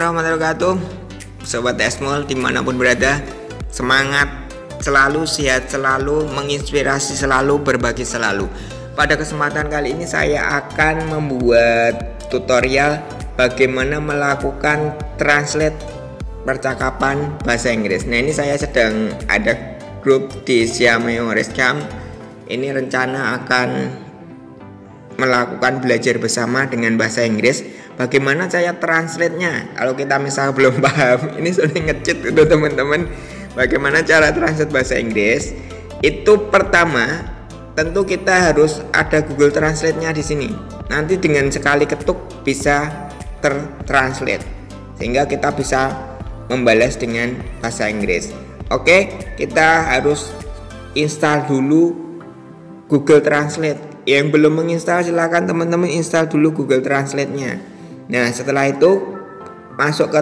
warahmatullahi wabarakatuh. Sobat Esmol di mana pun berada Semangat selalu, sehat selalu, menginspirasi selalu, berbagi selalu. Pada kesempatan kali ini saya akan membuat tutorial Bagaimana melakukan translate percakapan bahasa Inggris. Nah ini saya sedang ada grup di Xiaomeo Rescam Ini rencana akan melakukan belajar bersama dengan bahasa Inggris bagaimana saya translate-nya? Kalau kita misal belum paham ini sudah ngecit untuk teman-teman. Bagaimana cara translate bahasa Inggris? Itu pertama tentu kita harus ada Google Translate-nya di sini. Nanti dengan sekali ketuk bisa tertranslate sehingga kita bisa membalas dengan bahasa Inggris. Oke kita harus install dulu Google Translate. Yang belum menginstal silahkan teman-teman install dulu Google Translate-nya nah setelah itu masuk ke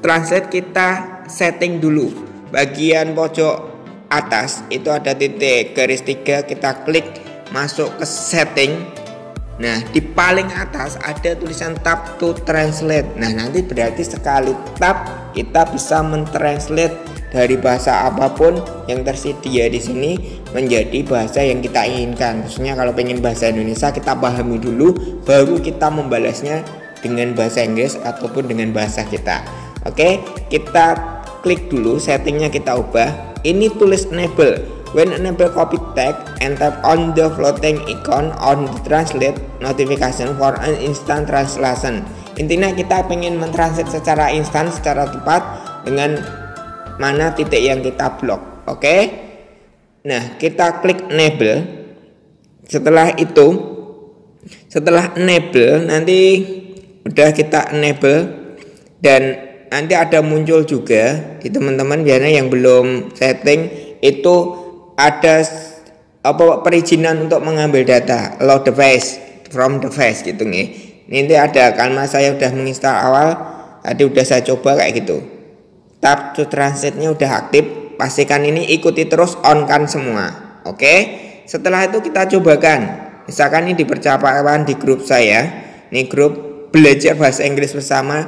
translate kita setting dulu. Bagian pojok atas itu ada titik garis tiga kita klik masuk ke setting. Nah di paling atas ada tulisan tab to translate. Nah nanti berarti sekali tab kita bisa mentranslate dari bahasa apa pun yang tersedia di sini menjadi bahasa yang kita inginkan. Khususnya kalau pengen bahasa Indonesia kita pahami dulu baru kita membalasnya dengan bahasa Inggris ataupun dengan bahasa kita. Oke, kita klik dulu settingnya kita ubah. Ini tulis enable. When enable copy text and tap on the floating icon on the translate notification for an instant translation. Intinya kita pengen mentranslate secara instan, secara tepat dengan mana titik yang kita blok. Oke. Nah, kita klik enable. Setelah itu setelah enable nanti udah kita enable dan nanti ada muncul juga di teman-teman biasanya yang belum setting itu ada apa perizinan untuk mengambil data load device from device gitu nih. Ini ada karena saya udah menginstal awal tadi udah saya coba kayak gitu tab to translate-nya udah aktif, pastikan ini ikuti terus on kan semua. Oke. Setelah itu kita cobakan. Misalkan ini di percakapan di grup saya. Ini grup belajar bahasa Inggris bersama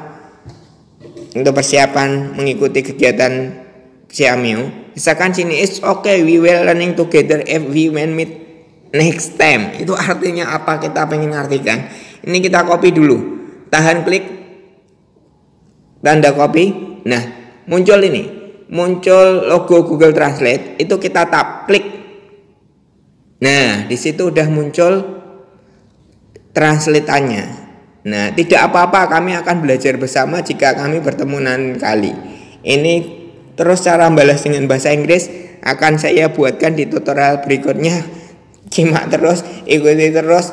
untuk persiapan mengikuti kegiatan Xiaomi. Misalkan sini it's okay we will learning together if we will meet next time. Itu artinya apa kita pengen artikan. Ini kita copy dulu. Tahan klik tanda copy. Nah, muncul ini muncul logo Google Translate itu kita tap klik nah di situ udah muncul translatannya nah tidak apa-apa kami akan belajar bersama jika kami bertemu nanti kali. Ini terus cara balas dengan bahasa Inggris akan saya buatkan di tutorial berikutnya. Simak terus ikuti terus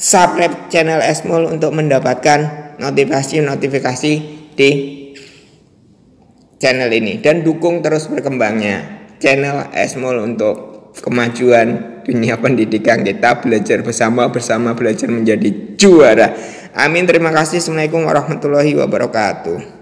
subscribe channel Esmol untuk mendapatkan notifikasi-notifikasi di channel ini. Dan dukung terus berkembangnya channel Esmol untuk kemajuan dunia pendidikan kita belajar bersama bersama belajar menjadi juara. Amin. Terima kasih. Assalamualaikum warahmatullahi wabarakatuh.